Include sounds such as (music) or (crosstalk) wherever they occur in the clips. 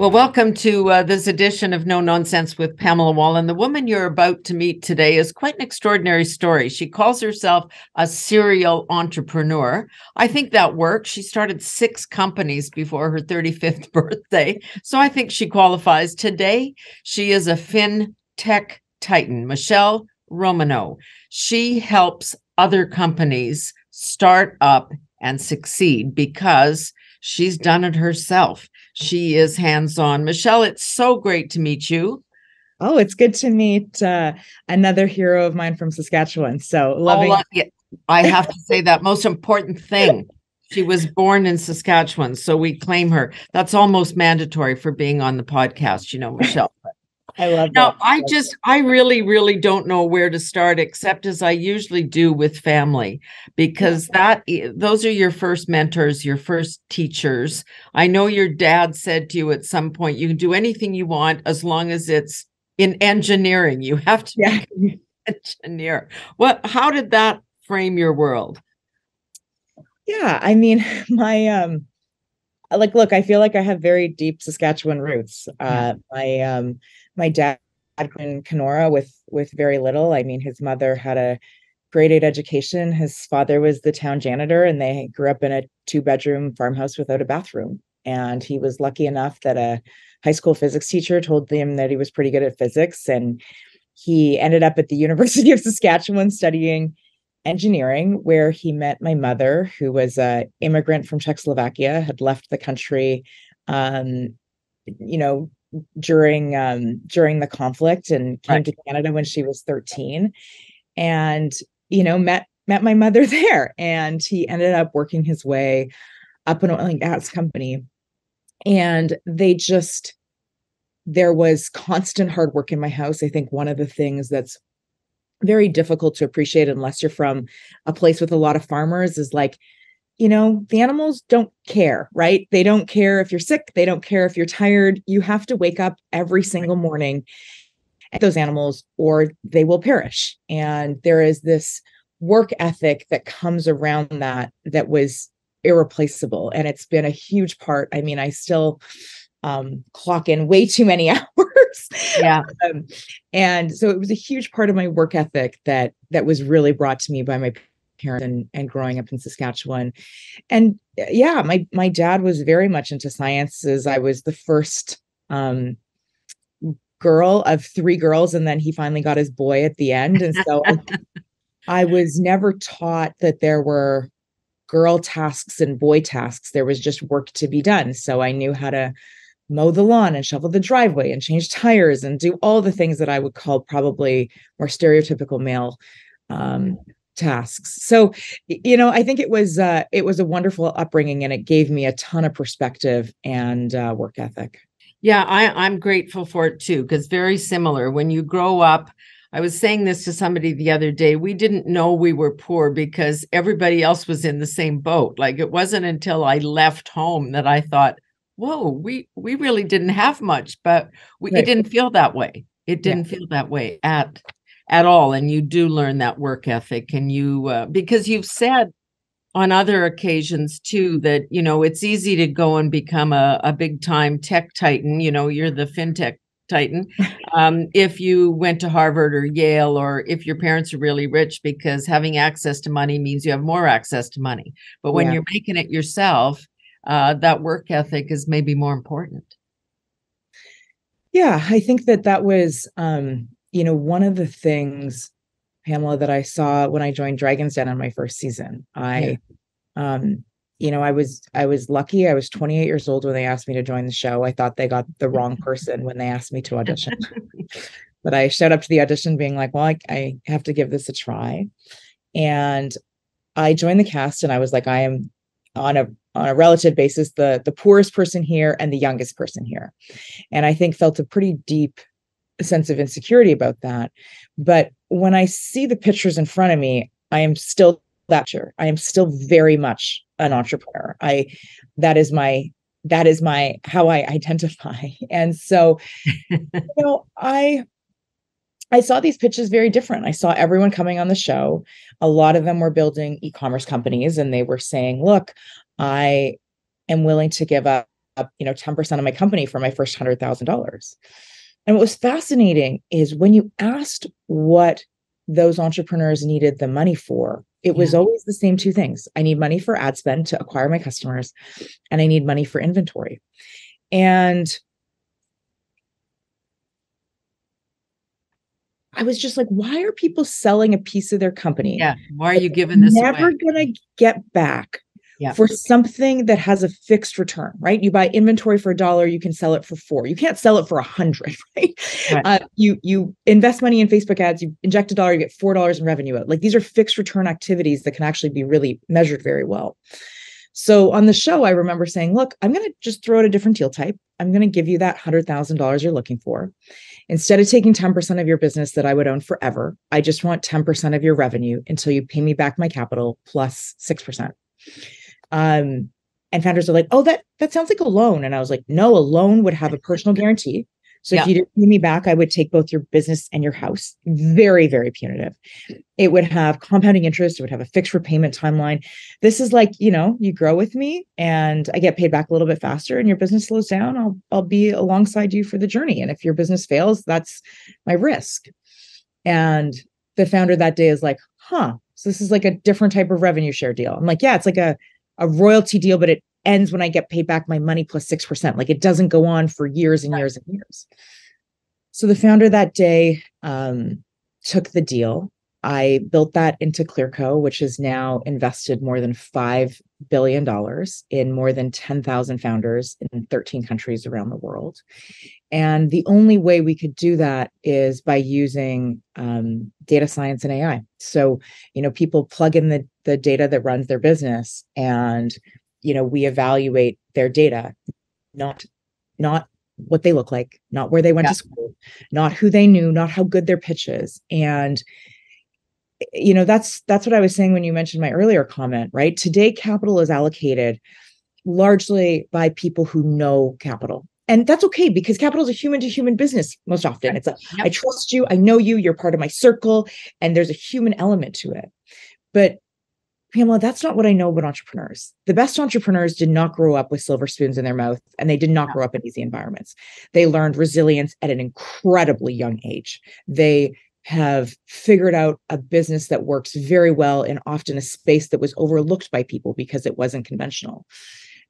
Well, welcome to uh, this edition of No Nonsense with Pamela Wallin. The woman you're about to meet today is quite an extraordinary story. She calls herself a serial entrepreneur. I think that works. She started six companies before her 35th (laughs) birthday. So I think she qualifies. Today, she is a fintech titan, Michele Romanow. She helps other companies start up and succeed because she's done it herself. She is hands on. Michele, it's so great to meet you. Oh, it's good to meet uh, another hero of mine from Saskatchewan. So loving. Oh, I have to say that most important thing. She was born in Saskatchewan, so we claim her. That's almost mandatory for being on the podcast, you know, Michele. I love now, that. I just, I really, really don't know where to start, except as I usually do with family, because that, those are your first mentors, your first teachers. I know your dad said to you at some point, you can do anything you want as long as it's in engineering. You have to yeah. be (laughs) an engineer. What, how did that frame your world? Yeah. I mean, (laughs) my, um, like, look, I feel like I have very deep Saskatchewan roots. Uh, my, um, my dad grew in Kenora with with very little. I mean, his mother had a grade eight education. His father was the town janitor, and they grew up in a two bedroom farmhouse without a bathroom. And he was lucky enough that a high school physics teacher told him that he was pretty good at physics, and he ended up at the (laughs) University of Saskatchewan studying engineering, where he met my mother, who was a immigrant from Czechoslovakia, had left the country. Um, you know, during um, during the conflict and came right. to Canada when she was 13 and you know met met my mother (laughs) there and he ended up working his way up an oil and gas company. And they just there was constant hard work in my house. I think one of the things that's very difficult to appreciate unless you're from a place with a lot of farmers is like you know, the animals don't care, right? They don't care if you're sick, they don't care if you're tired. You have to wake up every single morning at those animals or they will perish. And there is this work ethic that comes around that that was irreplaceable and it's been a huge part. I mean, I still um clock in way too many (laughs) hours yeah um, and so it was a huge part of my work ethic that that was really brought to me by my parents and, and growing up in Saskatchewan. And uh, yeah, my my dad was very much into sciences. I was the first um, girl of three girls, and then he finally got his boy at the end. And so (laughs) I was never taught that there were girl tasks and boy tasks. There was just work to be done. So I knew how to mow the lawn and shovel the driveway and change tires and do all the things that I would call probably more stereotypical male um, tasks. So you know i think it was uh it was a wonderful upbringing and it gave me a ton of perspective and uh, work ethic. Yeah i i'm grateful for it too because very similar. When you grow up i was saying this to somebody the other day we didn't know we were poor because everybody else was in the same boat. Like it wasn't until i left home that i thought whoa we we really didn't have much but we, right. it didn't feel that way. It didn't yeah. feel that way at at all and you do learn that work ethic and you uh, because you've said on other occasions too that you know it's easy to go and become a, a big time tech titan you know you're the fintech titan (laughs) um, if you went to harvard or yale or if your parents are really rich because having access to money means you have more access to money but when yeah. you're making it yourself uh, that work ethic is maybe more important yeah i think that that was um, you know, one of the things, Pamela, that I saw when I joined Dragon's Den on my first season, I, yeah. um, you know, I was I was lucky. I was 28 years old when they asked me to join the show. I thought they got the wrong person when they asked me to audition. (laughs) but I showed up to the audition being like, well, I, I have to give this a try. And I joined the cast and I was like, I am on a on a relative basis the the poorest person here and the youngest person here and i think felt a pretty deep sense of insecurity about that. But when I see the pictures in front of me, I am still that sure. I am still very much an entrepreneur. I that is my that is my how I identify. (laughs) And so, you know, I I saw these pitches very different. I saw everyone coming on the show. A lot of them were building e-commerce companies and they were saying, "Look, I am willing to give up up, you know, 10% of my company for my first $100,000. And what was fascinating is when you asked what those entrepreneurs needed the money for, it was always the same two things. I need money for ad spend to acquire my customers, and I need money for inventory. And I was just like, why are people selling a piece of their company? Yeah. Why are you giving this never away? gonna get back Yeah. for something that has a fixed return, right? You buy inventory for a dollar, you can sell it for four. You can't sell it for a hundred, (laughs) right? Right. Uh, you you invest money in Facebook ads, you inject a dollar, you get four dollars in revenue out. Like these are fixed return activities that can actually be really measured very well. So on the show, I remember saying, look, I'm going to just throw out a different deal type. I'm going to give you that $100,000 you're looking for. Instead of taking 10% of your business that I would own forever, I just want 10% of your revenue until you pay me back my capital plus 6%. Um, and founders are like, oh, that that sounds like a loan. And I was like, no, a loan would have a personal guarantee. So Yeah. if you didn't pay me back, I would take both your business and your house. Very, very punitive. It would have compounding interest. It would have a fixed repayment timeline. This is like, you know, you grow with me and I get paid back a little bit faster and your business slows down. I'll I'll be alongside you for the journey. And if your business fails, that's my risk. And the founder that day is like, huh. So this is like a different type of revenue share deal. I'm like, yeah, it's like a, a royalty deal, but it ends when I get paid back my money plus 6%. Like it doesn't go on for years and years and years. So the founder that day um, took the deal. I built that into Clearco, which has now invested more than $5 billion in more than 10,000 founders in 13 countries around the world. And the only way we could do that is by using um, data science and AI. So, you know, people plug in the, the data that runs their business and, you know, we evaluate their data, not, not what they look like, not where they went Yeah. to school, not who they knew, not how good their pitch is. And you know that's that's what i was saying when you mentioned my earlier comment right today capital is allocated largely by people who know capital and that's okay because capital is a human to human business most often. It's a Yep. i trust you. I know you. You're part of my circle. And there's a human element to it. But pamela that's not what i know about entrepreneurs. The best entrepreneurs did not grow up with silver spoons in their mouth and they did not grow up in easy environments. They learned resilience at an incredibly young age. They have figured out a business that works very well in often a space that was overlooked by people because it wasn't conventional.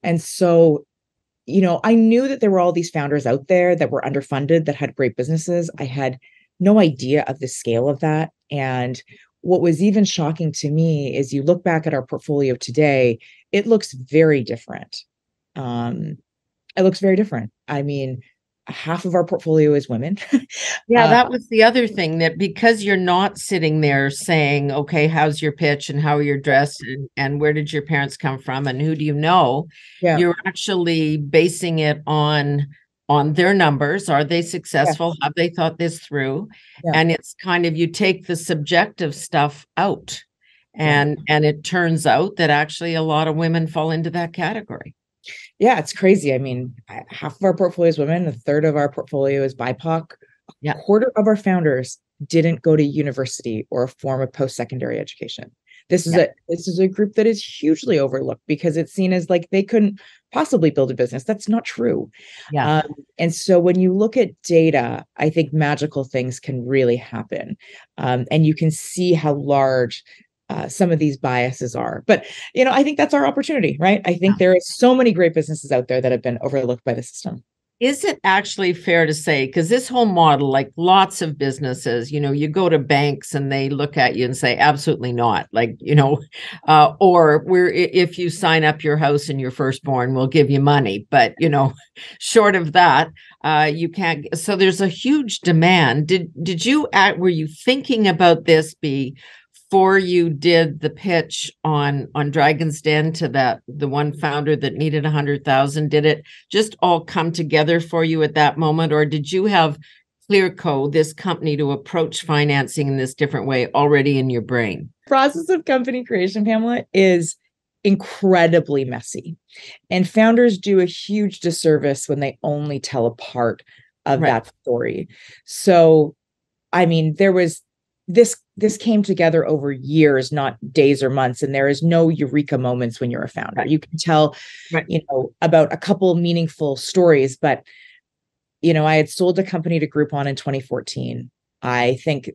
And so, you know, I knew that there were all these founders out there that were underfunded that had great businesses. I had no idea of the scale of that. And what was even shocking to me is you look back at our portfolio today, it looks very different. Um, it looks very different. I mean, half of our portfolio is women. (laughs) Yeah, Uh, that was the other thing that because you're not sitting there saying, okay, how's your pitch and how are you're dressed and, and where did your parents come from and who do you know? Yeah. You're actually basing it on on their numbers. Are they successful? Have they thought this through? Yeah. And it's kind of you take the subjective stuff out. And and it turns out that actually a lot of women fall into that category. Yeah, it's crazy. I mean, half of our portfolio is women, a third of our portfolio is BIPOC. A Yeah. quarter of our founders didn't go to university or a form of post-secondary education. This is Yeah. a this is a group that is hugely overlooked because it's seen as like they couldn't possibly build a business. That's not true. Yeah. Um, and so when you look at data, I think magical things can really happen, um, and you can see how large uh, some of these biases are. But you know, I think that's our opportunity, right? I think Yeah. there are so many great businesses out there that have been overlooked by the system. Is it actually fair to say, because this whole model, like lots of businesses, you know, you go to banks and they look at you and say, absolutely not. Like, you know, (laughs) uh, or we're if you sign up your house and your firstborn, we'll give you money. But you know, (laughs) short of that, uh, you can't. So there's a huge demand. Did did you act? Were you thinking about this before you did the pitch on on Dragon's Den to that the one founder that needed a hundred thousand? Did it just all come together for you at that moment, or did you have Clearco, this company, to approach financing in this different way already in your brain? process of company creation, Pamela, is incredibly messy. And founders do a huge disservice when they only tell a part of Right. that story. So, I mean, there was this this came together over years not days or months and there is no eureka moments when you're a founder right. you can tell right. you know about a couple meaningful stories but you know i had sold a company to groupon in 2014 i think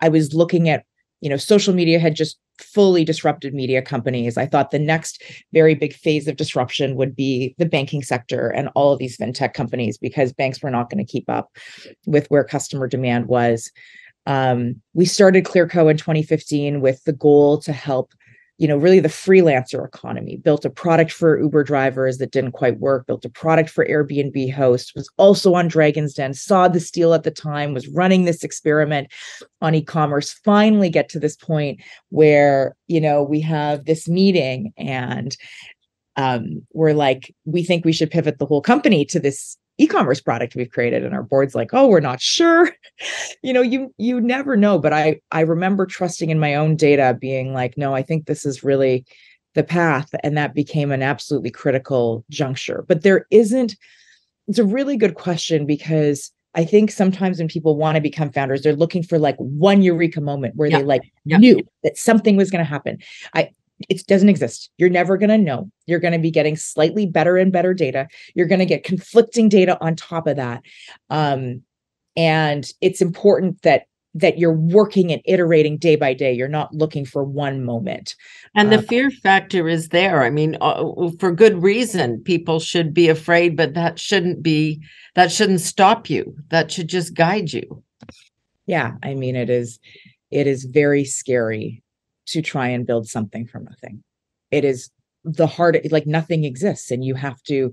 i was looking at you know social media had just fully disrupted media companies i thought the next very big phase of disruption would be the banking sector and all of these fintech companies because banks were not going to keep up with where customer demand was um, we started clearco in 2015 with the goal to help you know, really the freelancer economy, built a product for Uber drivers that didn't quite work, built a product for Airbnb hosts, was also on Dragon's Den, saw the steal at the time, was running this experiment on e-commerce, finally get to this point where, you know, we have this meeting and um, we're like, we think we should pivot the whole company to this e-commerce product we've created and our board's like oh we're not sure (laughs) you know you you never know but i i remember trusting in my own data being like no i think this is really the path and that became an absolutely critical juncture but there isn't it's a really good question because I think sometimes when people want to become founders, they're looking for like one eureka moment where yeah. they like yeah. knew that something was going to happen. I it doesn't exist. You're never going to know. You're going to be getting slightly better and better data. You're going to get conflicting data on top of that. Um, and it's important that that you're working and iterating day by day. You're not looking for one moment. And the uh, fear factor is there. I mean, uh, for good reason, people should be afraid, but that shouldn't be, that shouldn't stop you. That should just guide you. Yeah. I mean, it is, it is very scary to try and build something from nothing. It is the hard, like nothing exists, and you have to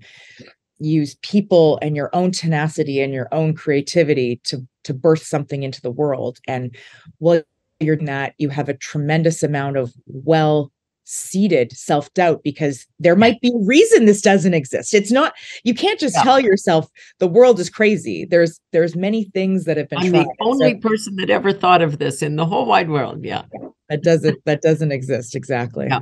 use people and your own tenacity and your own creativity to to birth something into the world. And while you're that, you have a tremendous amount of well seated self-doubt because there might be a reason this doesn't exist it's not you can't just yeah. tell yourself the world is crazy there's there's many things that have been i'm tried. the only so, person that ever thought of this in the whole wide world yeah that doesn't that doesn't exist exactly yeah.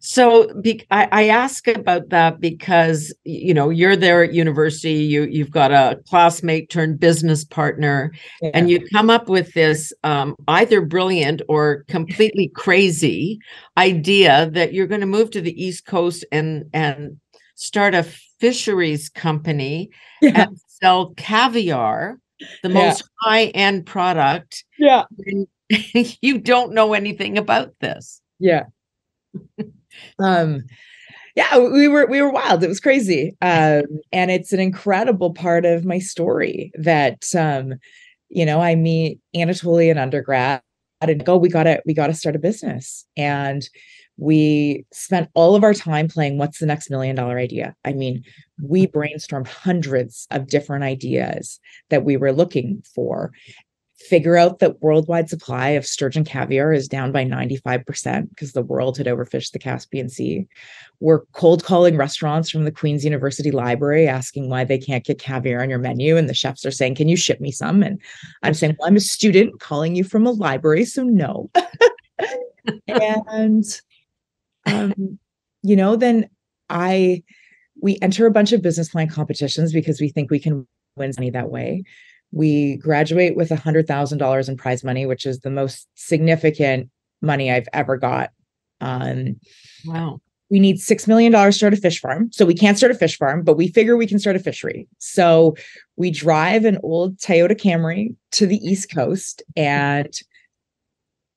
So be, I, I, ask about that because you know you're there at university. You you've got a classmate turned business partner, yeah. and you come up with this um, either brilliant or completely crazy idea that you're going to move to the East Coast and and start a fisheries company yeah. and sell caviar, the yeah. most high end product. Yeah, (laughs) you don't know anything about this. Yeah (laughs) um yeah we were we were wild. It was crazy. Um and it's an incredible part of my story that um you know i meet anatoly in undergrad and go oh, we gotta we gotta start a business. And we spent all of our time playing what's the next million dollar idea? I mean we brainstormed hundreds of different ideas that we were looking for figure out that worldwide supply of sturgeon caviar is down by 95% because the world had overfished the Caspian Sea. We're cold calling restaurants from the Queen's University Library asking why they can't get caviar on your menu. And the chefs are saying, Can you ship me some? And I'm saying, Well, I'm a student calling you from a library, so no. (laughs) and, um, you know, then I, we enter a bunch of business plan competitions because we think we can win money that way we graduate with $100,000 in prize money, which is the most significant money I've ever got. Um, wow. We need $6 million to start a fish farm. So we can't start a fish farm, but we figure we can start a fishery. So we drive an old Toyota Camry to the East Coast and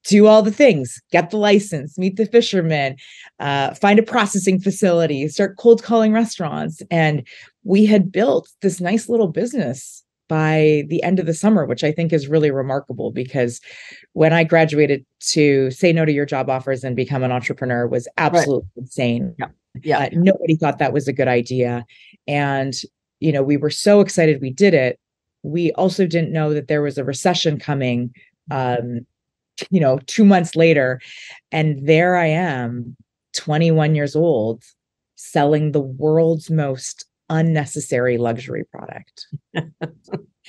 do all the things get the license meet the fishermen uh, find a processing facility start cold calling restaurants and we had built this nice little business by the end of the summer, which I think is really remarkable because when I graduated to say no to your job offers and become an entrepreneur was absolutely right. insane. Yeah. Yeah. Uh, nobody thought that was a good idea. And, you know, we were so excited we did it. We also didn't know that there was a recession coming, um, you know, two months later. And there I am, 21 years old, selling the world's most unnecessary luxury product.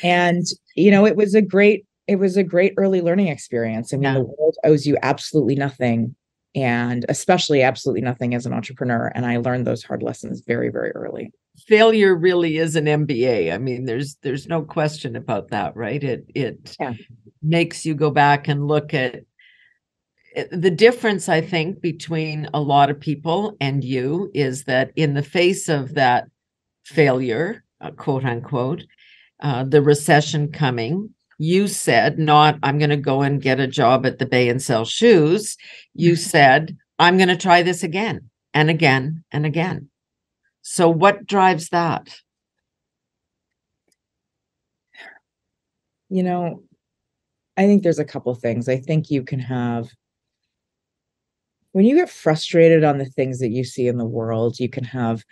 and you know, it was a great it was a great early learning experience. I mean, yeah. the world owes you absolutely nothing and especially absolutely nothing as an entrepreneur. And I learned those hard lessons very, very early. Failure really is an MBA. I mean, there's there's no question about that, right? It it yeah. makes you go back and look at eh, the difference I think between a lot of people and you is that in the face of that failure, uh, quote unquote, uh, the recession coming, you said not I'm going to go and get a job at the Bay and sell shoes. You mm-hmm. said I'm going to try this again and again and again. So what drives that? You know, I think there's a couple things. I think you can have when you get frustrated on the things that you see in the world, you can have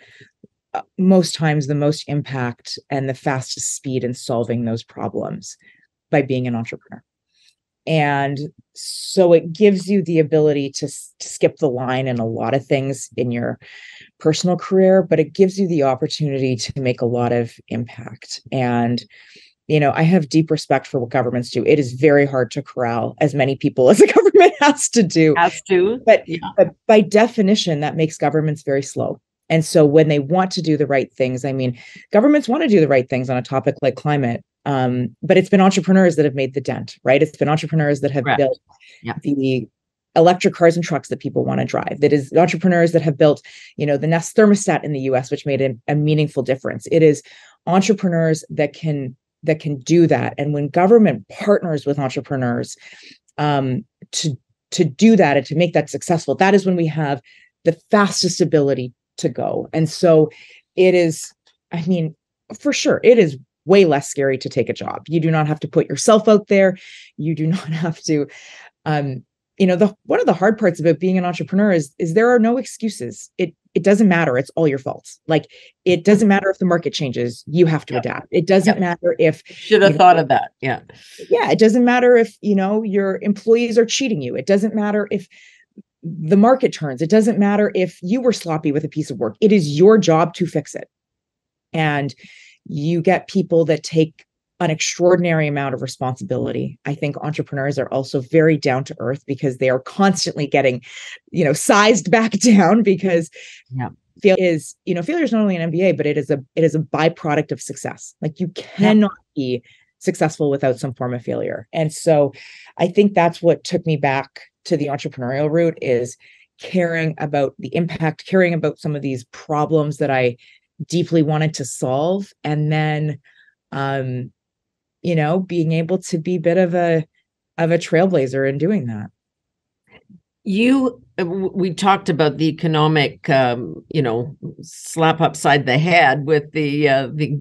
Uh, most times the most impact and the fastest speed in solving those problems by being an entrepreneur. And so it gives you the ability to, to, skip the line in a lot of things in your personal career, but it gives you the opportunity to make a lot of impact. And you know, I have deep respect for what governments do. It is very hard to corral as many people (laughs) as a government has to do. Has to. But, yeah. but by definition, that makes governments very slow. And so when they want to do the right things, I mean, governments want to do the right things on a topic like climate. Um, but it's been entrepreneurs that have made the dent, right? It's been entrepreneurs that have Correct. built yeah. the electric cars and trucks that people want to drive. That is entrepreneurs that have built, you know, the Nest thermostat in the US, which made a, a meaningful difference. It is entrepreneurs that can that can do that. And when government partners with entrepreneurs um, to to do that and to make that successful, that is when we have the fastest ability to go. And so it is, I mean, for sure, it is way less scary to take a job. You do not have to put yourself out there. You do (laughs) not have to um, you know the one of the hard parts about being an entrepreneur is is there are no excuses it it doesn't matter it's all your fault like it doesn't matter if the market changes you have to yep. adapt it doesn't yep. matter if should have thought know, of that yeah yeah it doesn't matter if you know your employees are cheating you it doesn't matter if the market turns it doesn't matter if you were sloppy with a piece of work it is your job to fix it and you get people that take an extraordinary amount of responsibility. I think entrepreneurs are also very down to earth because they are constantly getting, you know, sized back (laughs) down because yeah. failure is, you know, failure is not only an MBA, but it is a it is a byproduct of success. Like you cannot yeah. be successful without some form of failure. And so I think that's what took me back to the entrepreneurial route is caring about the impact, caring about some of these problems that I deeply wanted to solve and then um you know, being able to be a bit of a of a trailblazer in doing that. You uh, we talked about the economic um, you know, slap upside the head with the uh, the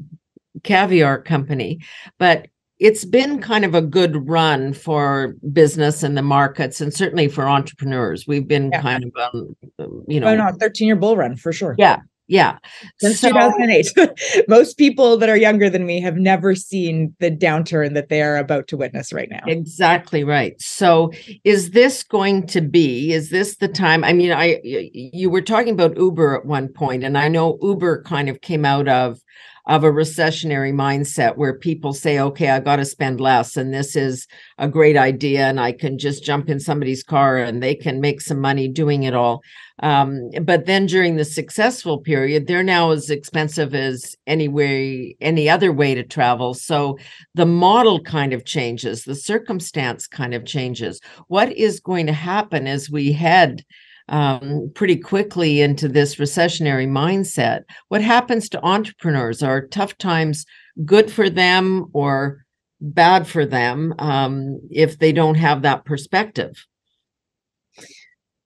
caviar company, but it's been kind of a good run for business and the markets and certainly for entrepreneurs we've been yeah. kind of um, you know oh, no, 13 year bull run for sure yeah yeah. Since so, 2008. (laughs) Most people that are younger than me have never seen the downturn that they are about to witness right now. Exactly right. So, is this going to be, is this the time? I mean, I, you were talking about Uber at one point, and I know Uber kind of came out of, of a recessionary mindset where people say, okay, I got to spend less, and this is a great idea, and I can just jump in somebody's car and they can make some money doing it all. Um, but then during the successful period, they're now as expensive as any way, any other way to travel. So the model kind of changes, the circumstance kind of changes. What is going to happen as we head um, pretty quickly into this recessionary mindset? What happens to entrepreneurs? Are tough times good for them or bad for them um, if they don't have that perspective?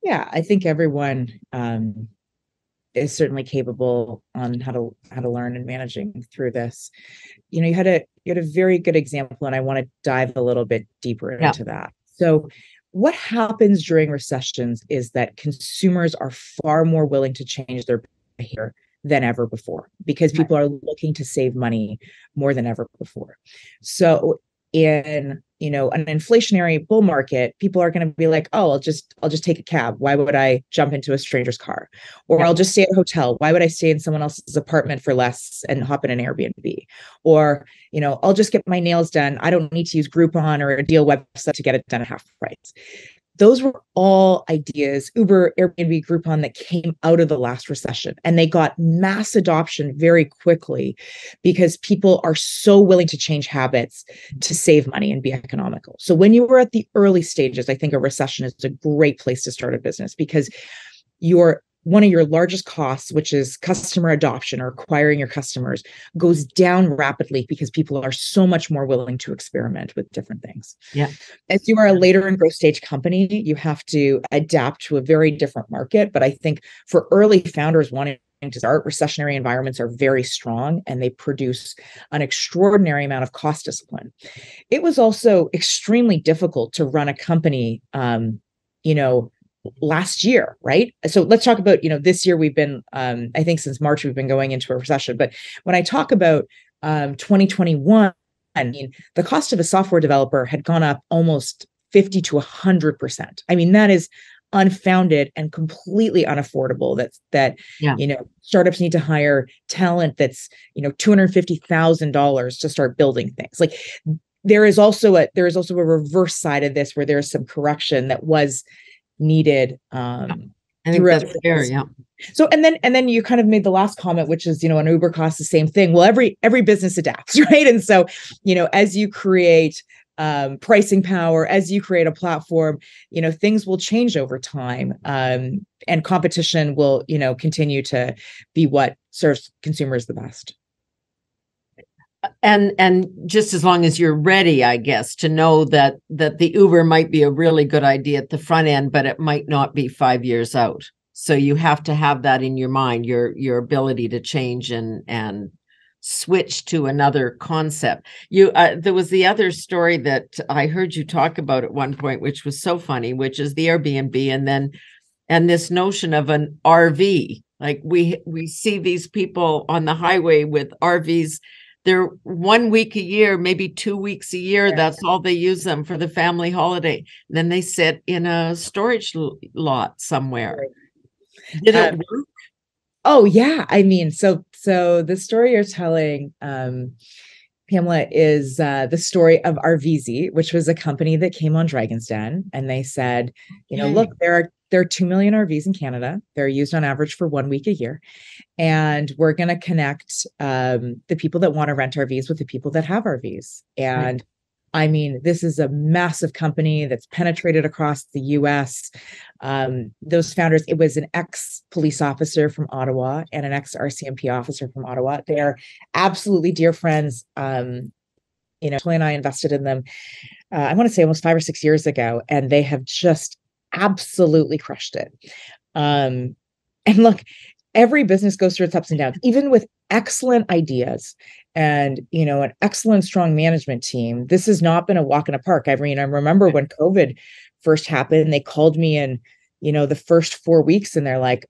yeah i think everyone um, is certainly capable on how to how to learn and managing through this you know you had a you had a very good example and i want to dive a little bit deeper yeah. into that so what happens during recessions is that consumers are far more willing to change their behavior than ever before because people are looking to save money more than ever before. So in you know an inflationary bull market people are going to be like oh i'll just i'll just take a cab. Why would i jump into a stranger's car? Or i'll just stay at a hotel. Why would i stay in someone else's apartment for less and hop in an airbnb? Or you know i'll just get my nails done. I don't need to use groupon or a deal website to get it done at half price those were all ideas, Uber, Airbnb, Groupon that came out of the last recession. And they got mass adoption very quickly because people are so willing to change habits to save money and be economical. So when you were at the early stages, I think a recession is a great place to start a business because you're one of your largest costs, which is customer adoption or acquiring your customers, goes down rapidly because people are so much more willing to experiment with different things. Yeah. As you are a later in growth stage company, you have to adapt to a very different market. But I think for early founders wanting to start, recessionary environments are very strong and they produce an extraordinary amount of cost discipline. It was also extremely difficult to run a company, um, you know, last year, right? So let's talk about, you know, this year we've been, um, I think since March we've been going into a recession. But when I talk about um, 2021, I mean, the cost of a software developer had gone up almost 50 to 100%. I mean, that is unfounded and completely unaffordable that that yeah. you know startups need to hire talent that's you know $250,000 to start building things like there is also a there is also a reverse side of this where there's some correction that was needed um I think that's fair, yeah. So and then and then you kind of made the last comment, which is you know an Uber costs the same thing. Well, every every business adapts, (laughs) right? And so you know as you create um, pricing power, as you create a platform, you know things will change over time, um, and competition will you know continue to be what serves consumers the best and and just as long as you're ready i guess to know that that the uber might be a really good idea at the front end but it might not be 5 years out. So you have to have that in your mind your your ability to change and and switch to another concept. You uh, there was the other story that i heard you talk about at one point which was so funny which is the airbnb and then and this notion of an rv like we we see these people on the highway with rvs they're one week a year, maybe two weeks a year. That's all they use them for the family holiday. then they sit in a storage lot somewhere. Did it um, work? Oh yeah. I mean, so so the story you're telling, um, Pamela, is uh, the story of RVezy, which was a company that came on Dragon's Den, and they said, you know, look, there are there are 2 million RVs in Canada. They're used on average for one week a year. And we're going to connect um, the people that want to rent RVs with the people that have RVs. And right. I mean, this is a massive company that's penetrated across the US. Um, those founders, it was an ex police officer from Ottawa and an ex RCMP officer from Ottawa. They are absolutely dear friends. Um, you know, Chloe and I invested in them, uh, I want to say almost five or six years ago, and they have just absolutely crushed it. Um, and look, every business goes through its ups and downs, even with excellent ideas and you know an excellent strong management team. This has not been a walk in a park. I mean i remember when covid first happened they called me in you know the first four weeks and they're like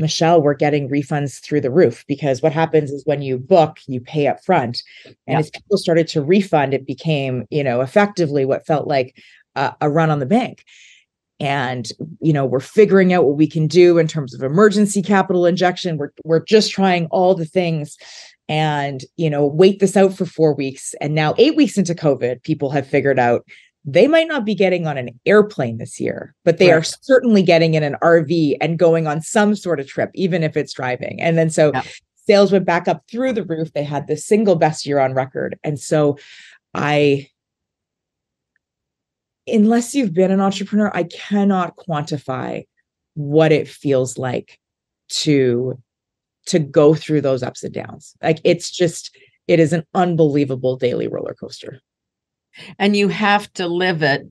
Michele we're getting refunds through the roof because what happens is when you book you pay up front and yeah. as people started to refund it became you know effectively what felt like a run on the bank and you know we're figuring out what we can do in terms of emergency capital injection. We're we're just trying all the things and you know wait this out for 4 weeks. And now 8 weeks into covid people have figured out they might not be getting on an airplane this year but they right. are certainly getting in an RV and going on some sort of trip even if it's driving. And then so yeah. sales went back up through the roof. They had the single best year on record. And so i unless you've been an entrepreneur, I cannot quantify what it feels like to to go through those ups and downs. Like it's just it is an unbelievable daily roller coaster. And you have to live it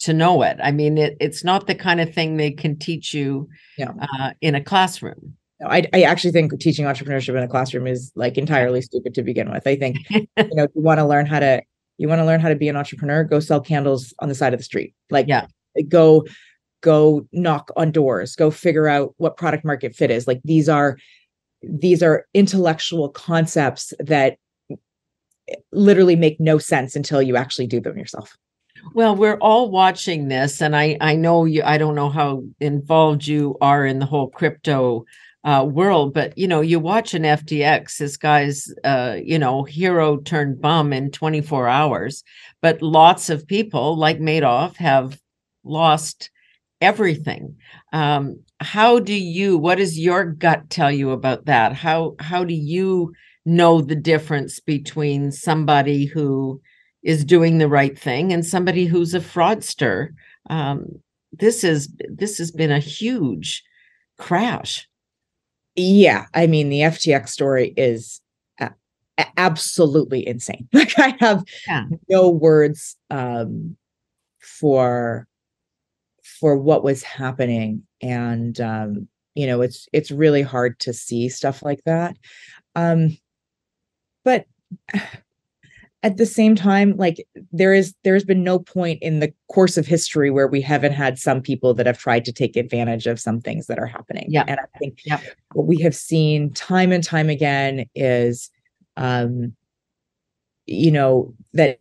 to know it. I mean, it, it's not the kind of thing they can teach you yeah. uh, in a classroom. No, I, I actually think teaching entrepreneurship in a classroom is like entirely stupid to begin with. I think (laughs) you know, if you want to learn how to you want to learn how to be an entrepreneur go sell candles on the side of the street. Like yeah. go go knock on doors go figure out what product market fit is. Like these are these are intellectual concepts that literally make no sense until you actually do them yourself. Well we're all watching this and i i know you i don't know how involved you are in the whole crypto uh, world. But you know, you watch an FTX, this guy's uh, you know hero turned bum in 24 hours. But lots of people, like Madoff, have lost everything. Um, how do you? What does your gut tell you about that? How how do you know the difference between somebody who is doing the right thing and somebody who's a fraudster? Um, this is this has been a huge crash. Yeah, I mean the FTX story is absolutely insane. (laughs) Like I have yeah. no words um, for for what was happening, and um, you know it's it's really hard to see stuff like that. Um, but at the same time like there is there's been no point in the course of history where we haven't had some people that have tried to take advantage of some things that are happening yeah and i think yeah. what we have seen time and time again is um you know that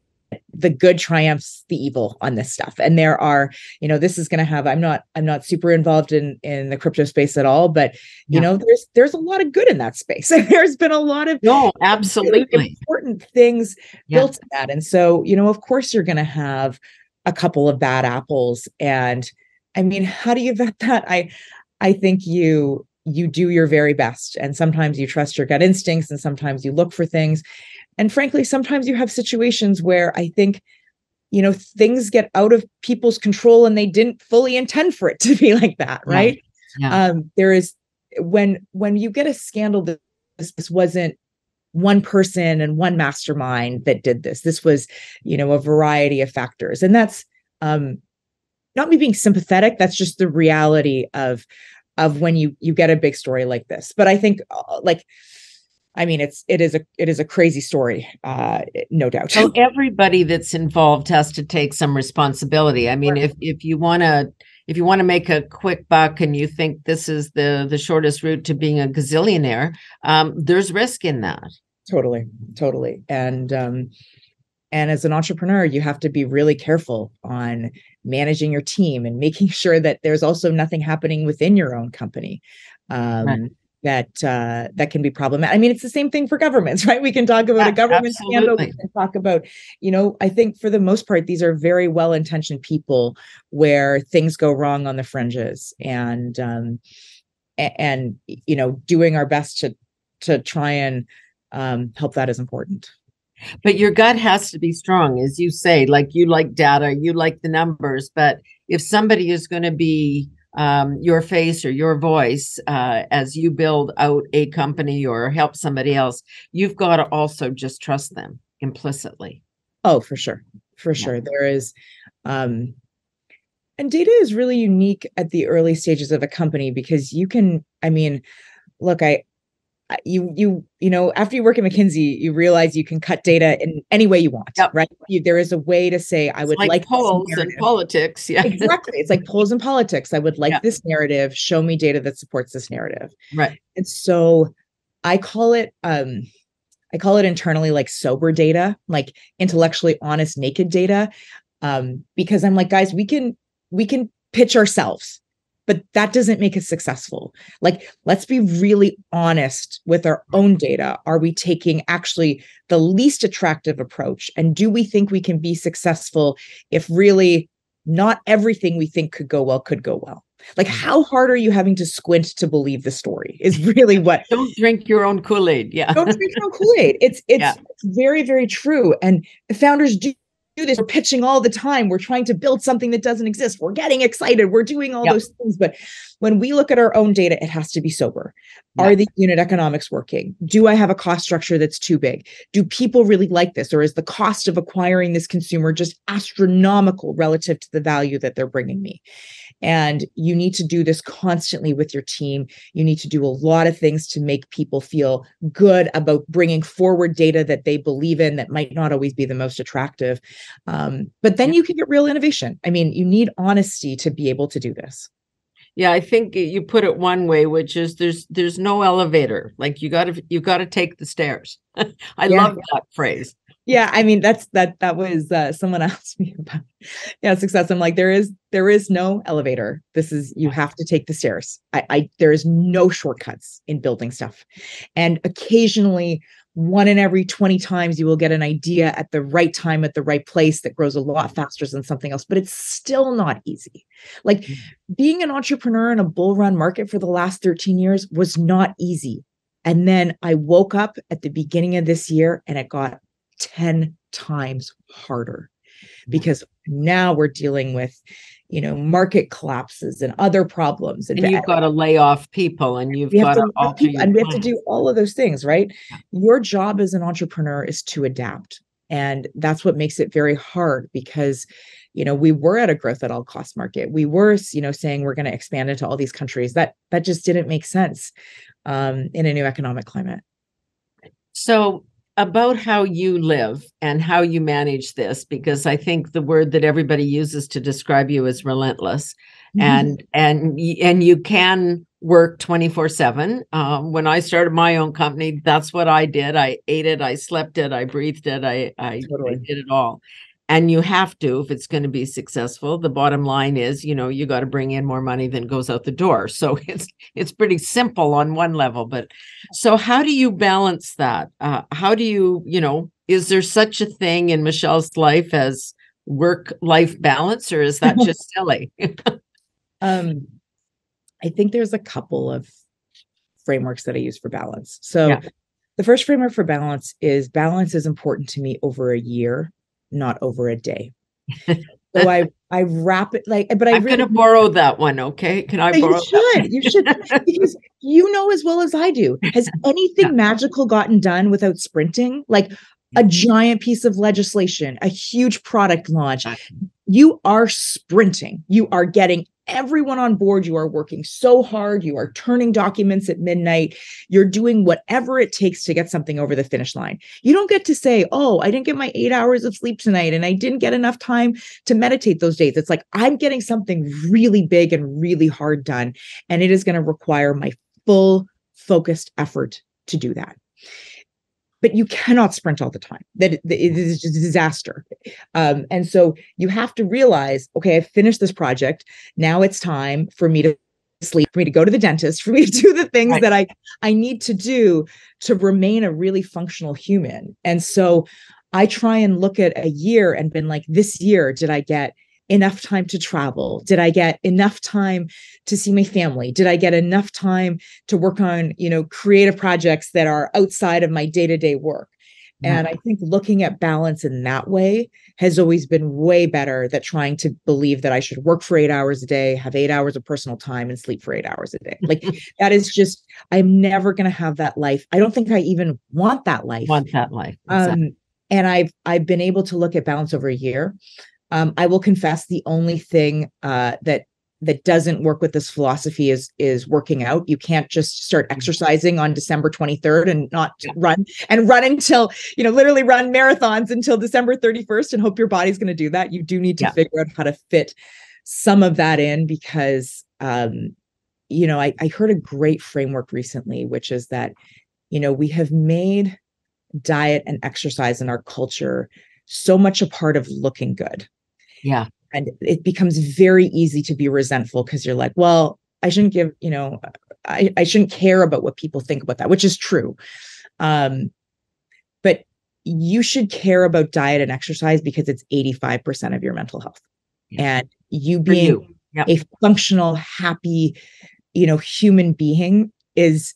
the good triumphs the evil on this stuff. And there are you know this is going to have i'm not i'm not super involved in in the crypto space at all but you yeah. know there's there's a lot of good in that space. (laughs) And there's been a lot of no absolutely. really important things yeah. built in that. And so you know of course you're going to have a couple of bad apples. And i mean how do you vet that? I i think you you do your very best. And sometimes you trust your gut instincts and sometimes you look for things and frankly sometimes you have situations where i think you know things get out of people's control and they didn't fully intend for it (laughs) to be like that right. yeah. um there is when when you get a scandal that this, this wasn't one person and one mastermind that did this this was you know a variety of factors. And that's um not me being sympathetic that's just the reality of of when you you get a big story like this. But i think uh, like I mean, it's it is a it is a crazy story, uh, no doubt. So everybody that's involved has to take some responsibility. I mean, if if you want to if you want to make a quick buck and you think this is the the shortest route to being a gazillionaire, um, there's risk in that. Totally, totally, and um, and as an entrepreneur, you have to be really careful on managing your team and making (laughs) sure that there's also nothing happening within your own company. Um, right that uh, that can be problematic. I mean, it's the same thing for governments, (laughs) right? We can talk about yeah, a government scandal. We can talk about, you know, I think for the most part, these are very well-intentioned people where things go wrong on the fringes, and um, and you know, doing our best to to try and um, help that is important. But your gut has to be strong, as you say. Like you like data, you like the numbers, but if somebody is going to be um, your face or your voice uh, as you build out a company or help somebody else, you've got to also just trust them implicitly. Oh, for sure. For yeah. sure. There is, um, and data is really unique at the early stages of a company because you can, I mean, look, I, you you you know after you work at mckinsey you realize you can cut data in any way you want yep. right? You, there is a way to say i would like, like polls and politics yeah. Exactly it's like polls and politics. I would like yeah. this narrative. Show me data that supports this narrative. Right. And so i call it um i call it internally like sober data like intellectually honest naked data um because i'm like guys we can we can pitch ourselves but that doesn't make us successful. Like, let's be really honest with our own data. Are we taking actually the least attractive approach? And do we think we can be successful if really not everything we think could go well could go well? Like, mm-hmm. how hard are you having to squint to believe the story? Is really what. (laughs) don't drink your own Kool Aid. Yeah. don't drink your own Kool Aid. It's it's, yeah. it's very very true. And founders do do this. We're pitching all the time. We're trying to build something that doesn't exist. We're getting excited. We're doing all yep. those things. But when we look at our own data, it has to be sober. Yep. Are the unit economics working? Do I have a cost structure that's too big? Do people really like this? Or is the cost of acquiring this consumer just astronomical relative to the value that they're bringing me? And you need to do this constantly with your team. You need to do a lot of things to make people feel good about bringing forward data that they believe in that might not always be the most attractive. Um, but then you can get real innovation. I mean, you need honesty to be able to do this. Yeah, I think you put it one way, which is there's there's no elevator. Like you got to you got to take the stairs. (laughs) I yeah. love that phrase yeah i mean that's that that was uh, someone (laughs) asked me about yeah success. I'm like there is there is no elevator. This is you have to take the stairs. I i there is no shortcuts in building stuff. And occasionally one in every 20 times you will get an idea at the right time at the right place that grows a lot faster than something else but it's still not easy. Like mm. being an entrepreneur in a bull run market for the last 13 years was not easy. And then i woke up at the beginning of this year and it got 10 times harder because now we're dealing with you know market collapses and other problems and, and you've got to lay off people and you've got to, to alter people, and we have to do all of those things right? Your job as an entrepreneur is to adapt and that's what makes it very hard because you know we were at a growth at all cost market. We were you know saying we're going to expand into all these countries. That that just didn't make sense um, in a new economic climate. So about how you live and how you manage this because i think the word that everybody uses to describe you is relentless mm-hmm. and and and you can work 24 7 um, when i started my own company that's what i did i ate it i slept it i breathed it i i, totally. I did it all and you have to if it's going to be successful. The bottom line is you know you got to bring in more money than goes out the door. So (laughs) it's it's pretty simple on one level but so how do you balance that? Uh, how do you you know is there such a thing in michele's life as work life balance or is that just (laughs) silly? Um i think there's a couple of frameworks that i use for balance. So yeah. the first framework for balance is balance is important to me over a year not over a day. (laughs) so I I wrap it like, but I I'm really, gonna borrow that one. Okay, can I borrow? You should. you should because (laughs) you know as well as I do. Has (laughs) anything yeah. magical gotten done without sprinting? Like a giant piece of legislation, a huge product launch. You are sprinting. You are getting everyone on board. You are working so hard. You are turning documents at midnight. You're doing whatever it takes to get something over the finish line. You don't get to say, Oh, I didn't get my eight hours of sleep tonight and I didn't get enough time to meditate those days. It's like, I'm getting something really big and really hard done. And it is going to require my full focused effort to do that but you cannot sprint all the time. That it is just a disaster. Um, and so you have to realize, okay, I've finished this project. Now it's time for me to sleep, for me to go to the dentist, for me to do the things right. that I I need to do to remain a really functional human. And so I try and look at a year and been like, this year, did I get enough time to travel? Did I get enough time to see my family? Did I get enough time to work on, you know, creative projects that are outside of my day-to-day work? And I think looking at balance in that way has always been way better than trying to believe that I should work for eight hours a day, have eight hours of personal time, and sleep for eight hours a day. Like (laughs) that is just, I'm never going to have that life. I don't think I even want that life. Want that life. Exactly. Um, and I've I've been able to look at balance over a year. Um, I will confess the only thing uh, that that doesn't work with this philosophy is is working out. You can't just start mm-hmm. exercising on December 23rd and not run and run until, you know, literally run marathons until December 31st and hope your body's going to do that. You do need to yeah. figure out how to fit some of that in because um, you know, I, I heard a great framework recently, which is that, you know, we have made diet and exercise in our culture so much a part of looking good yeah. And it becomes very easy to be resentful because you're like, well, I shouldn't give, you know, I, I shouldn't care about what people think about that, which is true. Um, but you should care about diet and exercise because it's 85% of your mental health. Yeah. And you being you. Yep. a functional, happy, you know, human being is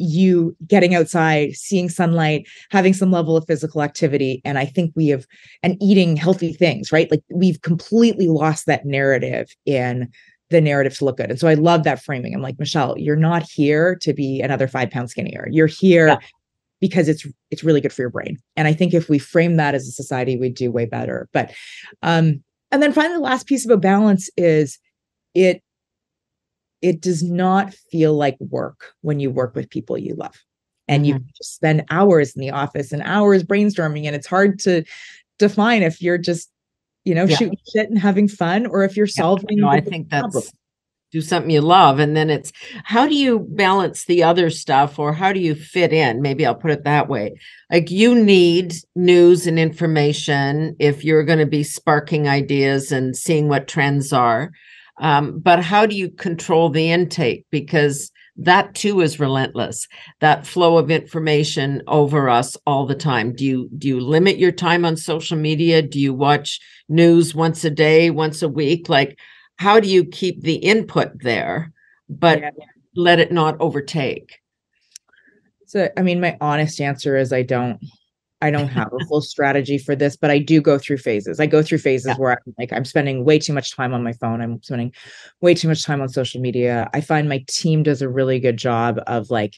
you getting outside, seeing sunlight, having some level of physical activity. And I think we have, and eating healthy things, right? Like we've completely lost that narrative in the narrative to look good. And so I love that framing. I'm like, Michele, you're not here to be another five pounds skinnier. You're here yeah. because it's it's really good for your brain. And I think if we frame that as a society, we'd do way better. But um, and then finally the last piece about balance is it it does not feel like work when you work with people you love and mm-hmm. you spend hours in the office and hours brainstorming and it's hard to define if you're just you know yeah. shooting shit and having fun or if you're yeah. solving no, i think that's do something you love and then it's how do you balance the other stuff or how do you fit in maybe i'll put it that way like you need news and information if you're going to be sparking ideas and seeing what trends are um, but how do you control the intake? Because that too is relentless. That flow of information over us all the time. Do you do you limit your time on social media? Do you watch news once a day once a week? Like how do you keep the input there but yeah. let it not overtake? So i mean my honest answer is i don't I don't have a full strategy for this, but I do go through phases. I go through phases yeah. where I'm like I'm spending way too much time on my phone. I'm spending way too much time on social media. I find my team does a really good job of like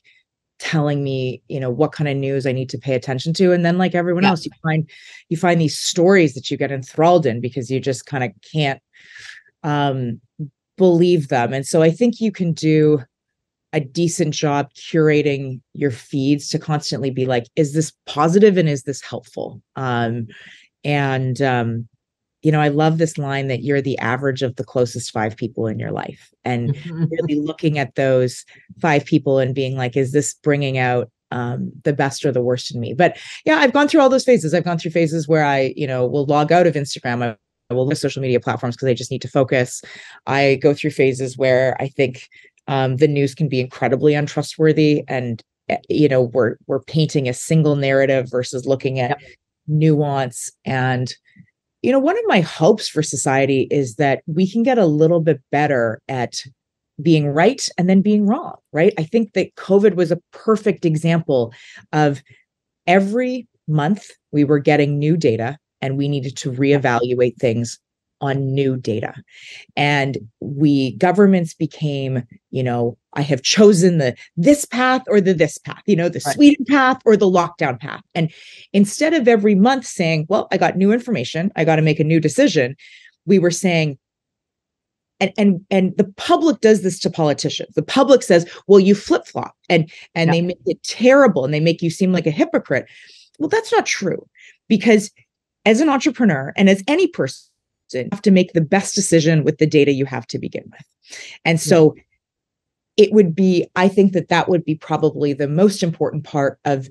telling me, you know, what kind of news I need to pay attention to. And then like everyone yeah. else, you find you find these stories that you get enthralled in because you just kind of can't um believe them. And so I think you can do a decent job curating your feeds to constantly be like is this positive and is this helpful? Um and um you know i love this line that you're the average of the closest five people in your life. And (laughs) really looking at those five people and being like is this bringing out um, the best or the worst in me? But yeah i've gone through all those phases. I've gone through phases where i you know will log out of instagram. I will look at social media platforms because I just need to focus. I go through phases where I think um, the news can be incredibly untrustworthy and eh, you know we're we're painting a single narrative versus looking at yep. nuance. And you know one of my hopes for society is that we can get a little bit better at being right and then being wrong right? I think that covid was a perfect example of every month we were getting new data and we needed to reevaluate things on new data and we governments became you know i have chosen the this path or the this path you know the right. sweden path or the lockdown path and instead of every month saying well i got new information i got to make a new decision we were saying and and and the public does this to politicians the public says well you flip-flop and and yeah. they make it terrible and they make you seem like a hypocrite well that's not true because as an entrepreneur and as any person you have to make the best decision with the data you have to begin with. And so yeah. it would be, I think that that would be probably the most important part of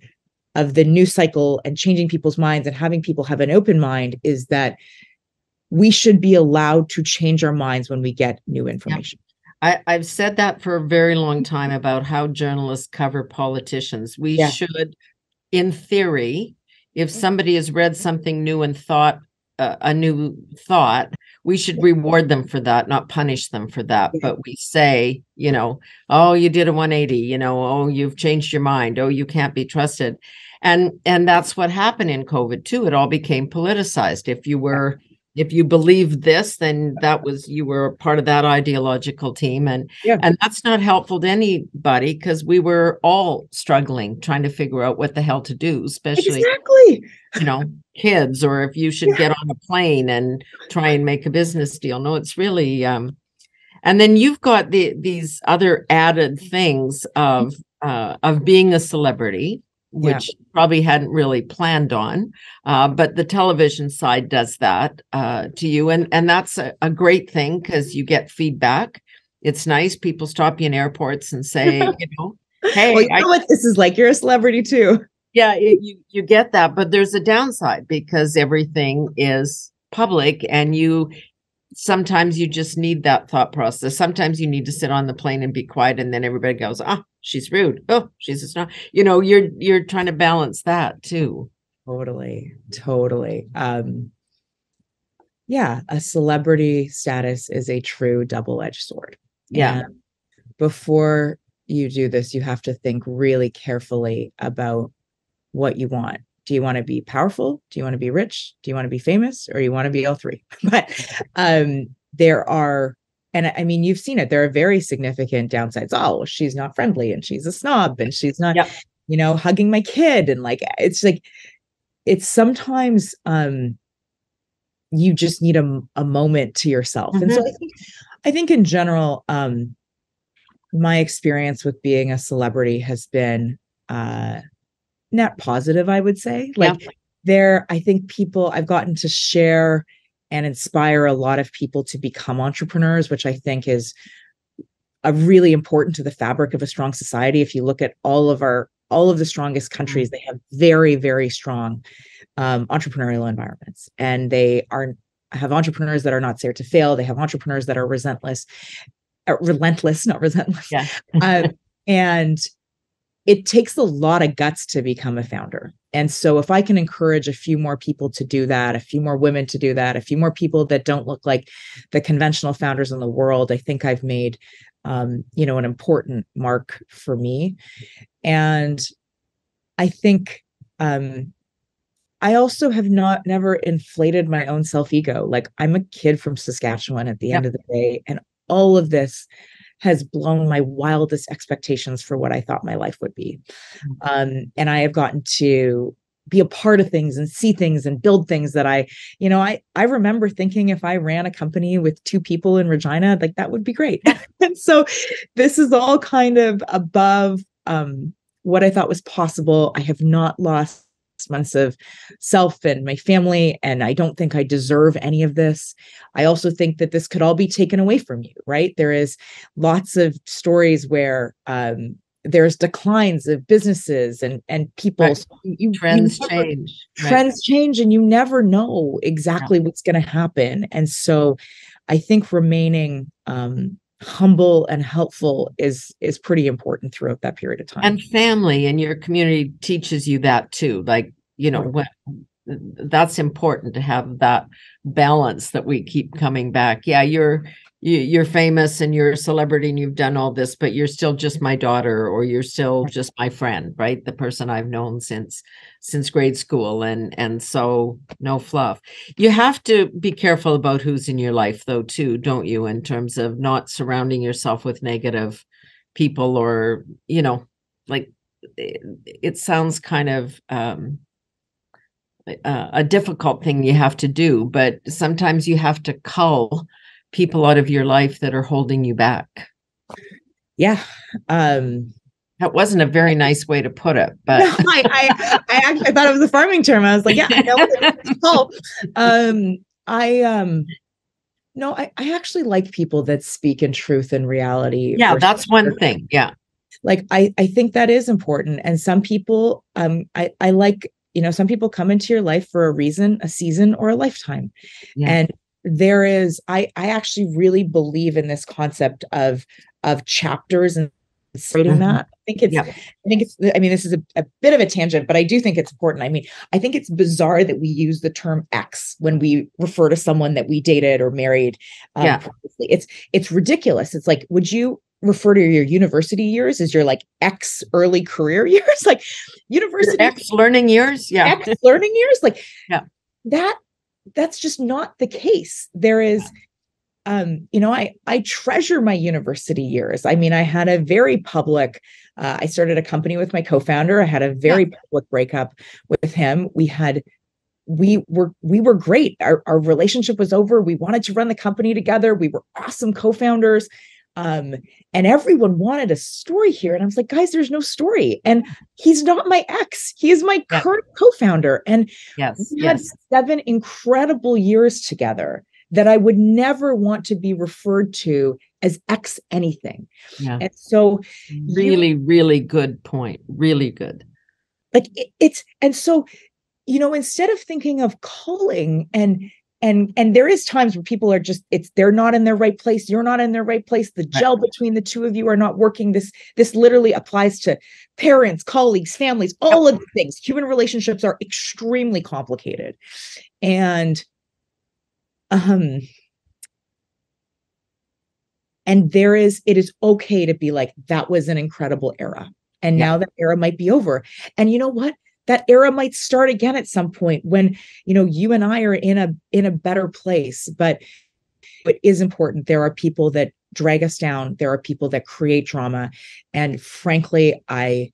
of the news cycle and changing people's minds and having people have an open mind is that we should be allowed to change our minds when we get new information. Yeah. I, have said that for a very long time about how journalists cover politicians. We yeah. should, in theory, if somebody has read something new and thought a, a new thought, we should reward them for that, not punish them for that. But we say, you know, oh, you did a 180, you know, oh, you've changed your mind, oh, you can't be trusted. And and that's what happened in COVID too. It all became politicized. If you were if you believe this then that was you were part of that ideological team and yeah. and that's not helpful to anybody because we were all struggling trying to figure out what the hell to do especially exactly you know kids or if you should yeah. get on a plane and try and make a business deal no it's really um and then you've got the these other added things of uh of being a celebrity which yeah. probably hadn't really planned on. Uh, but the television side does that uh, to you, and and that's a, a great thing because you get feedback. It's nice. People stop you in airports and say, (laughs) you know, hey, well, you know what this is like. You're a celebrity too. Yeah, it, you you get that, but there's a downside because everything is public, and you sometimes you just need that thought process. Sometimes you need to sit on the plane and be quiet, and then everybody goes, "Ah, she's rude. Oh, she's a snob." You know, you're you're trying to balance that too. Totally, totally. Um, yeah, a celebrity status is a true double-edged sword. Yeah. And before you do this, you have to think really carefully about what you want do you want to be powerful do you want to be rich do you want to be famous or you want to be all three (laughs) but um there are and i mean you've seen it there are very significant downsides oh she's not friendly and she's a snob and she's not yep. you know hugging my kid and like it's like it's sometimes um you just need a, a moment to yourself mm-hmm. and so mm-hmm. I think, I think in general um my experience with being a celebrity has been uh net positive, I would say. Like yeah. there, I think people I've gotten to share and inspire a lot of people to become entrepreneurs, which I think is a really important to the fabric of a strong society. If you look at all of our all of the strongest countries, mm-hmm. they have very, very strong um, entrepreneurial environments, and they are have entrepreneurs that are not scared to fail. They have entrepreneurs that are relentless, uh, relentless, not resentless. Yeah. uh, and it takes a lot of guts to become a founder. And so if I can encourage a few more people to do that, a few more women to do that, a few more people that don't look like the conventional founders in the world, I think I've made um, you know, an important mark for me. And I think um I also have not never inflated my own self-ego. Like I'm a kid from Saskatchewan at the yep. end of the day. And all of this has blown my wildest expectations for what I thought my life would be. Mm. Um, and I have gotten to be a part of things and see things and build things that I, you know, I I remember thinking if I ran a company with two people in Regina, like that would be great. (laughs) and so this is all kind of above um what I thought was possible. I have not lost months of self and my family and i don't think i deserve any of this i also think that this could all be taken away from you right there is lots of stories where um, there's declines of businesses and and people right. you, trends you never, change trends right. change and you never know exactly yeah. what's going to happen and so i think remaining um humble and helpful is is pretty important throughout that period of time. And family and your community teaches you that too like you know when that's important to have that balance that we keep coming back. Yeah you're you, are famous and you're a celebrity and you've done all this but you're still just my daughter or you're still just my friend right? The person i've known since since grade school and and so no fluff. You have to be careful about who's in your life though too don't you in terms of not surrounding yourself with negative people or you know like it, it sounds kind of um uh, a difficult thing you have to do but sometimes you have to cull people out of your life that are holding you back. Yeah. Um that wasn't a very nice way to put it, but no, I, I, I (laughs) actually thought it was a farming term. I was like, yeah, I know. um, I um no, I, I actually like people that speak in truth and reality. Yeah, that's sure. one thing. Yeah. Like I I think that is important. And some people um I, I like, you know, some people come into your life for a reason, a season, or a lifetime. Yeah. And there is i i actually really believe in this concept of of chapters and mm-hmm. that i think it's yeah. i think it's i mean this is a, a, bit of a tangent but i do think it's important i mean i think it's bizarre that we use the term ex when we refer to someone that we dated or married um, yeah. Previously. it's it's ridiculous it's like would you refer to your university years as your like ex early career (laughs) years like university ex learning years yeah ex learning years like yeah that that's just not the case. There is um you know i i treasure my university years. I mean i had a very public uh, i started a company with my co-founder. I had a very yeah. public breakup with him. We had we were we were great. Our, our relationship was over. We wanted to run the company together. We were awesome co-founders um and everyone wanted a story here and i was like guys there's no story and he's not my ex he is my yeah. current co-founder and yes we had yes. seven incredible years together that i would never want to be referred to as ex anything yeah. and so really you, really good point really good like it, it's and so you know instead of thinking of calling and and and there is times where people are just it's they're not in their right place you're not in their right place the gel between the two of you are not working. This this literally applies to parents colleagues families all of the things. Human relationships are extremely complicated. And um and there is it is okay to be like that was an incredible era and yeah. now that era might be over. And you know what that era might start again at some point when you know you and i are in a in a better place. But it is important there are people that drag us down. There are people that create drama. And frankly i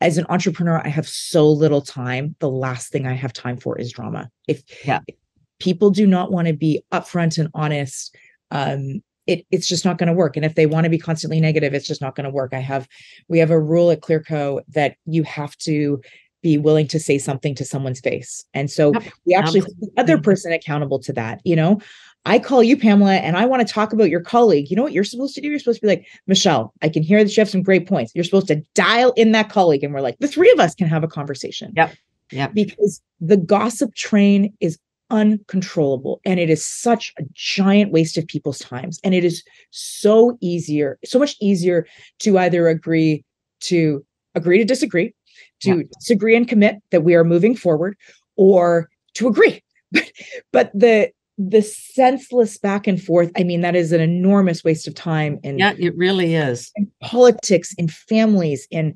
as an entrepreneur i have so little time. The last thing i have time for is drama. If, yeah. if people do not want to be upfront and honest um it, it's just not going to work. And if they want to be constantly negative, it's just not going to work. I have, we have a rule at Clearco that you have to be willing to say something to someone's face. And so yep. we actually hold the other person accountable to that. You know, I call you Pamela and I want to talk about your colleague. You know what you're supposed to do? You're supposed to be like, Michele, I can hear that you have some great points. You're supposed to dial in that colleague. And we're like, the three of us can have a conversation. Yep. Yeah. Because the gossip train is uncontrollable. And it is such a giant waste of people's times. And it is so easier so much easier to either agree to agree to disagree to yeah. disagree and commit that we are moving forward or to agree. (laughs) But but the the senseless back and forth i mean that is an enormous waste of time in yeah it really is. in politics in families in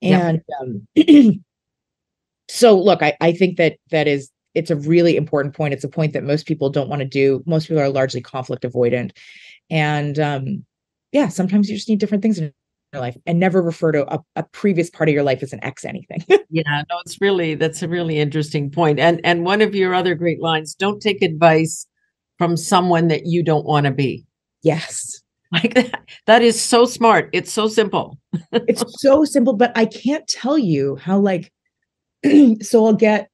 and um, (clears throat) so look I, I think that that is it's a really important point. It's a point that most people don't want to do. Most people are largely conflict avoidant. And um yeah sometimes you just need different things in your life and never refer to a, a previous part of your life as an ex anything. (laughs) Yeah no it's really that's a really interesting point. point and and one of your other great lines don't take advice from someone that you don't want to be. Yes. (laughs) Like that that is so smart. It's so simple. (laughs) It's so simple but i can't tell you how like (clears throat) so i'll get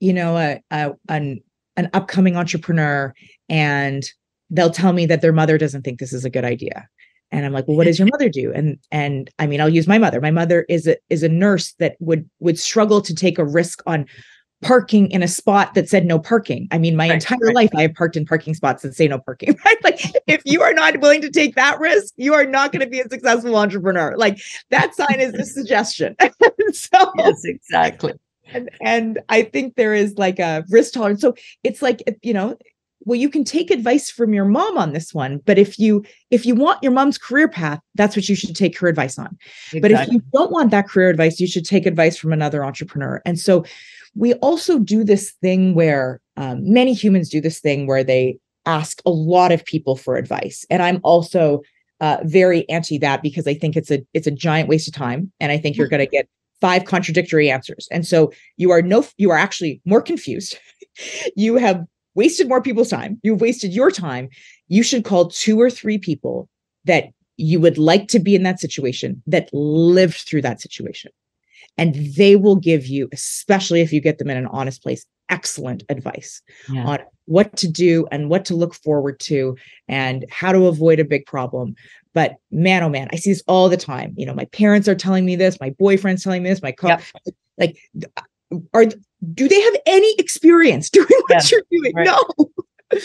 you know a, a an an upcoming entrepreneur and they'll tell me that their mother doesn't think this is a good idea and i'm like well what does your (laughs) mother do and and i mean i'll use my mother my mother is a is a nurse that would would struggle to take a risk on parking in a spot that said no parking. I mean, my right, entire right. life I have parked in parking spots that say no parking, (laughs) right? Like if you are not willing to take that risk, you are not going to be a successful entrepreneur. Like that sign is a suggestion. (laughs) so Yes, exactly. And and I think there is like a risk tolerance. So it's like you know, well you can take advice from your mom on this one but if you if you want your mom's career path that's what you should take her advice on. Exactly. but if you don't want that career advice you should take advice from another entrepreneur. And so we also do this thing where um, many humans do this thing where they ask a lot of people for advice. And i'm also uh, very anti that because i think it's a it's a giant waste of time. And i think you're going to get five contradictory answers. And so you are no you are actually more confused. (laughs) You have wasted more people's time. You've wasted your time. You should call two or three people that you would like to be in that situation that lived through that situation. And they will give you especially if you get them in an honest place excellent advice yeah. on what to do and what to look forward to and how to avoid a big problem but man oh man i see this all the time you know my parents are telling me this my boyfriend's telling me this my co- yep. like are do they have any experience (laughs) doing what you're doing right. no (laughs)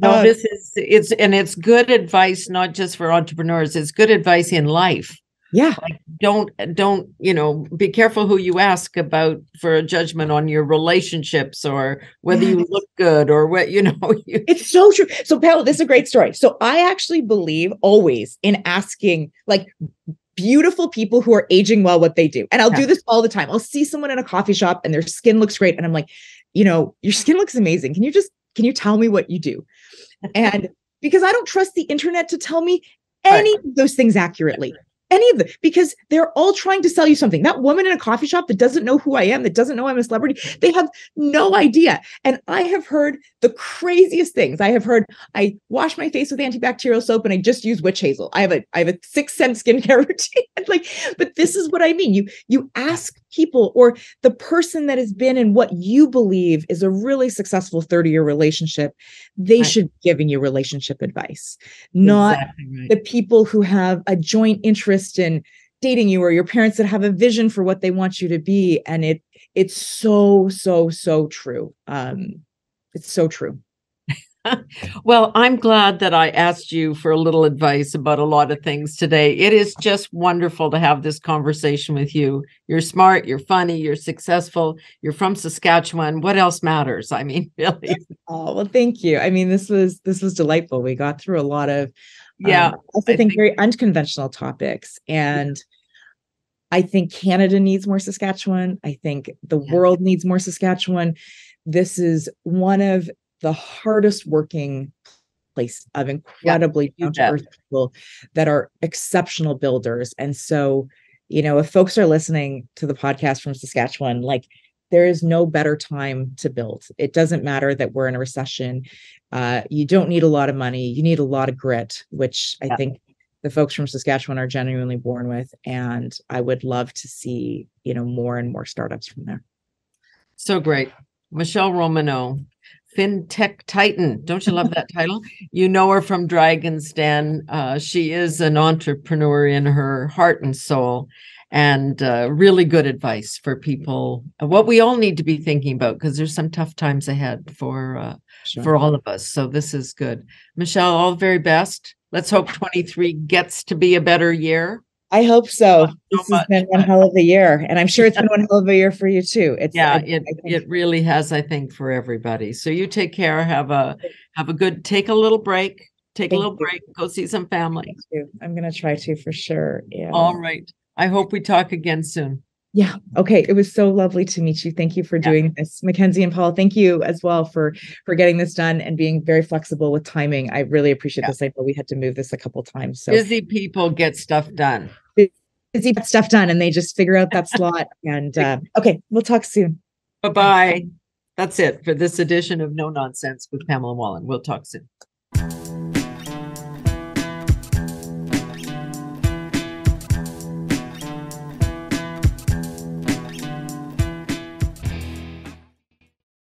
no uh, this is it's and it's good advice not just for entrepreneurs it's good advice in life yeah. Like don't don't you know be careful who you ask about for a judgment on your relationships or whether yes. you look good or what you (laughs) know you- it's so true. So Pamela, this is a great story. So i actually believe always in asking like beautiful people who are aging well what they do. And i'll yeah. do this all the time. I'll see someone in a coffee shop and their skin looks great and i'm like you know your skin looks amazing. Can you just can you tell me what you do? And because i don't trust the internet to tell me any of those things accurately any of them because they're all trying to sell you something. That woman in a coffee shop that doesn't know who I am, that doesn't know I'm a celebrity, they have no idea. And I have heard the craziest things. I have heard I wash my face with antibacterial soap and I just use witch hazel. I have a I have a six cent skincare (laughs) routine. (laughs) like, but this is what I mean. You you ask people or the person that has been in what you believe is a really successful 30-year relationship, they right. should be giving you relationship advice, not exactly right. the people who have a joint interest in dating you or your parents that have a vision for what they want you to be and it it's so so so true um it's so true (laughs) well, I'm glad that I asked you for a little advice about a lot of things today. It is just wonderful to have this conversation with you. You're smart, you're funny, you're successful, you're from Saskatchewan. What else matters? I mean, (laughs) really. Oh, well, thank you. I mean, this was this was delightful. We got through a lot of yeah, um, also I think, think very unconventional topics and I think Canada needs more Saskatchewan. I think the yeah. world needs more Saskatchewan. This is one of the hardest working place of incredibly down to earth people that are exceptional builders. And so, you know, if folks are listening to the podcast from Saskatchewan, like there is no better time to build. It doesn't matter that we're in a recession. Uh, you don't need a lot of money. You need a lot of grit, which I think the folks from Saskatchewan are genuinely born with. And I would love to see, you know, more and more startups from there. So great. Michele Romanow, fintech titan. Don't you love that title? You know her from Dragon's Den. Uh, she is an entrepreneur in her heart and soul. and uh, really good advice for people. What we all need to be thinking about because there's some tough times ahead for uh, Sure. for all of us. So this is good. Michele, all the very best. Let's hope 23 gets to be a better year. I hope so. so This has been one hell of a year, and I'm sure it's been one hell of a year for you too. It's Yeah, it it really has, I think, for everybody. So you take care. Have a have a good. Take a little break. Take a little you. break. Go see some family. I'm gonna try to for sure. Yeah. All right. I hope we talk again soon. Yeah. Okay. It was so lovely to meet you. Thank you for Yeah. doing this. Mackenzie and Paul, thank you as well for for getting this done and being very flexible with timing. I really appreciate Yeah. this. I know we had to move this a couple times. So Busy people get stuff done. busy get stuff done and they just figure out that (laughs) slot. And uh, okay, we'll talk soon. Bye bye. That's it for this edition of No Nonsense with Pamela Wallin. We'll talk soon.